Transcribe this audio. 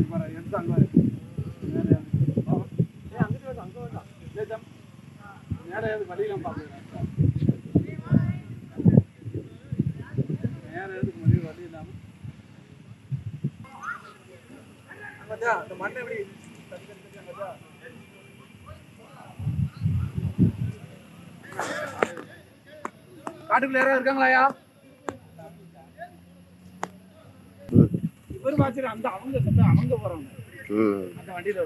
வருது பாரு எடுத்து அங்க வரு ஏய், பார்க்கலாம் மேலே ஏறதுக்கு வழி வழி மண்ணை எப்படி காட்டுக்குள்ள யாராவது இருக்காங்களாயா இவரு வாச்சிரு அந்த அவங்க அவங்க போறாங்க அந்த வண்டியில.